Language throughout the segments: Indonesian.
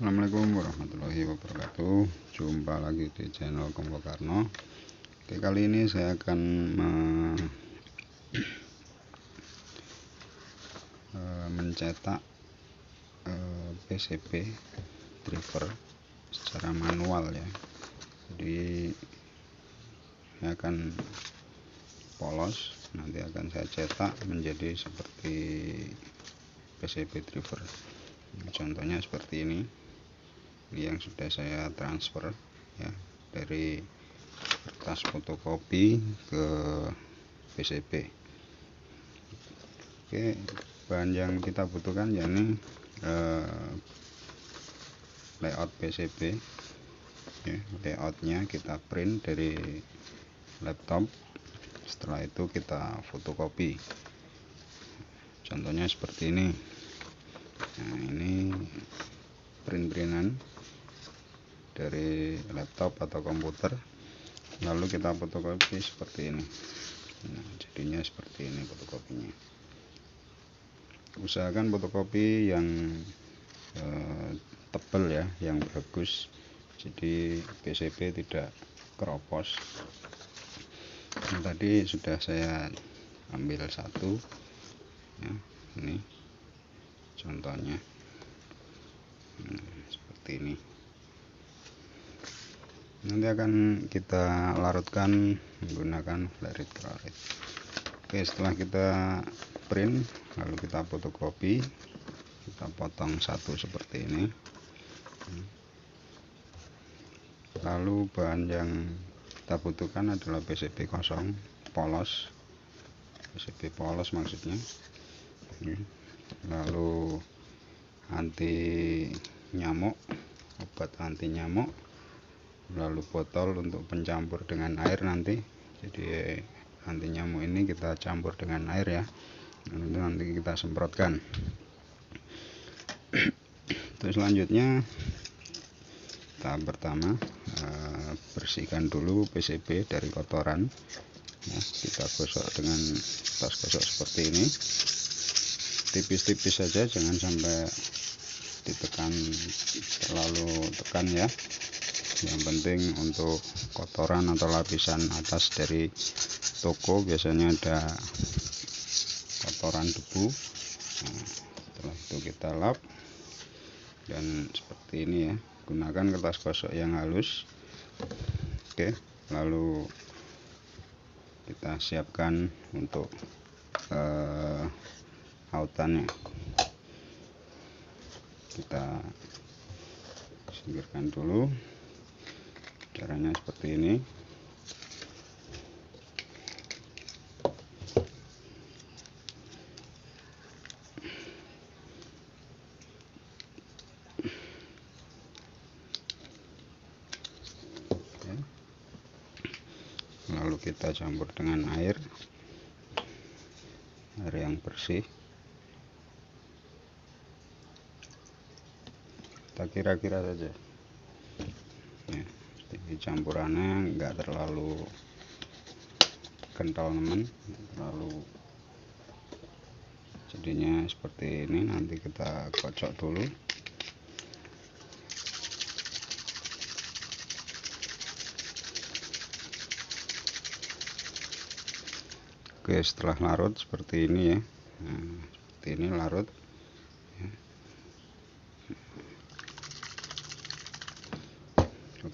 Assalamualaikum warahmatullahi wabarakatuh. Jumpa lagi di channel Kompo Karno. Oke kali ini saya akan me eh, mencetak eh, PCB driver secara manual ya. Jadi ini akan polos. Nanti akan saya cetak menjadi seperti PCB driver. Contohnya seperti ini yang sudah saya transfer ya. Dari kertas fotokopi ke PCB oke bahan yang kita butuhkan yakni eh, layout PCB ya, layoutnya kita print dari laptop. Setelah itu kita fotokopi. Contohnya seperti ini. Nah ini print-printan dari laptop atau komputer lalu kita fotokopi seperti ini. Nah, jadinya seperti ini fotokopinya. Usahakan fotokopi yang eh, tebal ya yang bagus. Jadi PCB tidak keropos. Nah, tadi sudah saya ambil satu ya ini contohnya. Nah, seperti ini nanti akan kita larutkan menggunakan flarit kralit oke setelah kita print lalu kita fotokopi kita potong satu seperti ini. Lalu bahan yang kita butuhkan adalah PCB kosong polos. PCB polos maksudnya. Lalu anti nyamuk obat anti nyamuk lalu botol untuk pencampur dengan air nanti. Jadi anti nyamuk ini kita campur dengan air ya. Itu nanti kita semprotkan. Terus selanjutnya tahap pertama eh, bersihkan dulu PCB dari kotoran. Ya, kita gosok dengan tas gosok seperti ini. Tipis-tipis saja jangan sampai ditekan terlalu tekan ya yang penting untuk kotoran atau lapisan atas dari toko biasanya ada kotoran debu. Nah, setelah itu kita lap. Dan seperti ini ya gunakan kertas gosok yang halus. Oke lalu kita siapkan untuk uh, autannya kita singkirkan dulu caranya seperti ini. Lalu kita campur dengan air. Air yang bersih. Kita kira-kira saja campurannya enggak terlalu kental teman. Terlalu jadinya seperti ini nanti kita kocok dulu. Oke setelah larut seperti ini ya. Nah, seperti ini larut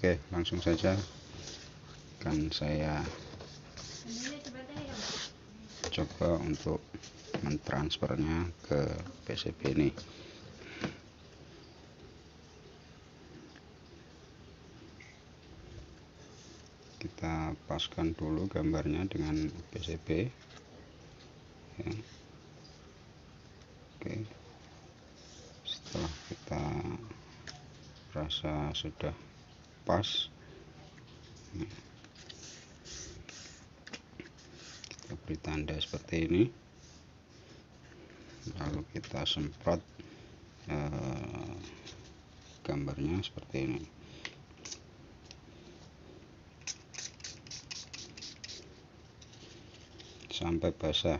Oke, langsung saja akan saya coba untuk mentransfernya ke PCB ini. Kita paskan dulu gambarnya dengan PCB. Ya. Oke. Setelah kita rasa sudah pas kita beri tanda seperti ini. Lalu kita semprot eh, gambarnya seperti ini. Sampai basah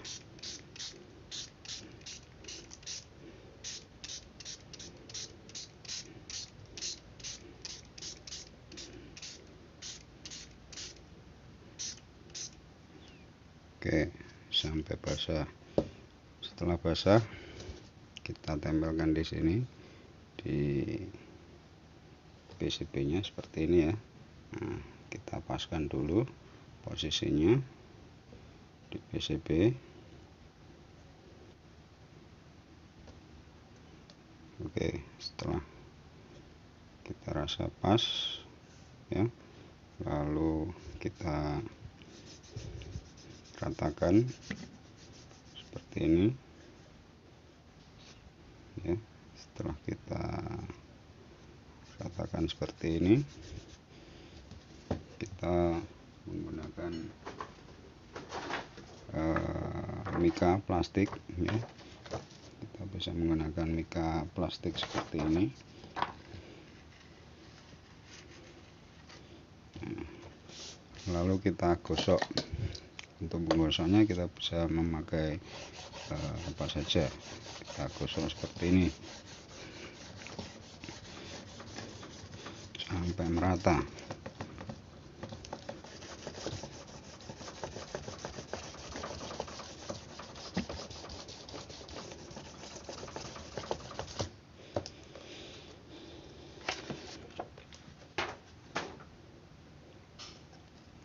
oke sampai basah setelah basah kita tempelkan di sini di PCB nya seperti ini ya. Nah, kita paskan dulu posisinya di PCB oke setelah kita rasa pas ya lalu kita ratakan seperti ini. Ya setelah kita ratakan seperti ini kita menggunakan uh, mika plastik ya. Kita bisa menggunakan mika plastik seperti ini. Lalu kita gosok untuk menggosoknya kita bisa memakai uh, apa saja. Kita gosok seperti ini. Sampai merata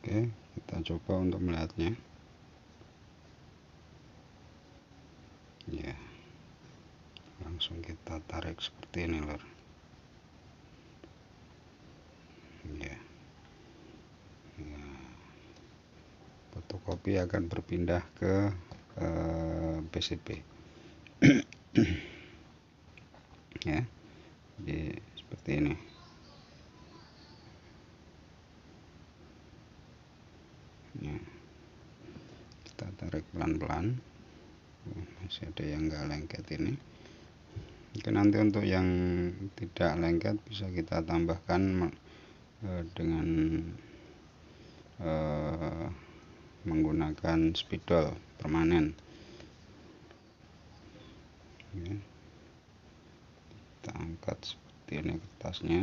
Oke, kita coba untuk melihatnya. Ya, langsung kita tarik seperti ini, lor. Ya, ya. fotokopi akan berpindah ke eh, PCB. ya, jadi seperti ini. ya. kita tarik pelan-pelan oh, masih ada yang enggak lengket ini. Mungkin nanti untuk yang tidak lengket bisa kita tambahkan uh, dengan uh, menggunakan spidol permanen. Ya. kita angkat seperti ini kertasnya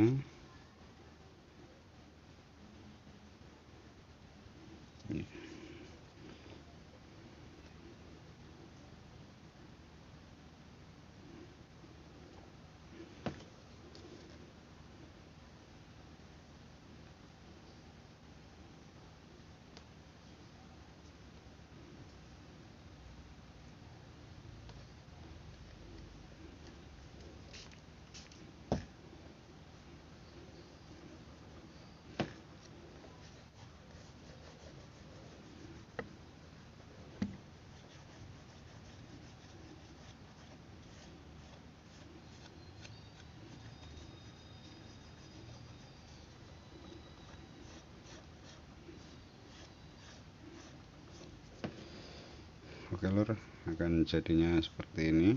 oke lor akan jadinya seperti ini.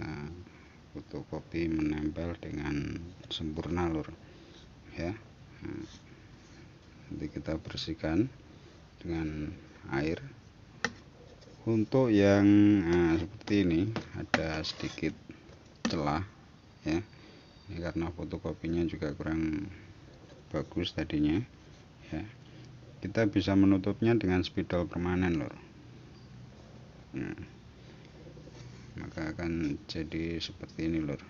Nah, fotokopi menempel dengan sempurna lor ya. Nah, nanti kita bersihkan dengan air. Untuk yang nah, seperti ini ada sedikit celah ya. Ini karena fotokopinya juga kurang bagus tadinya ya. Kita bisa menutupnya dengan spidol permanen lor nah, maka akan jadi seperti ini lor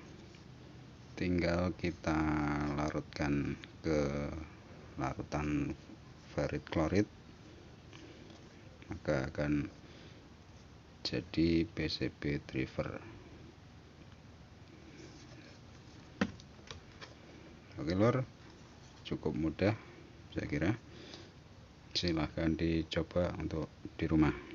tinggal kita larutkan ke larutan ferrit klorid maka akan jadi PCB driver. Oke lor cukup mudah saya kira. Silahkan dicoba untuk di rumah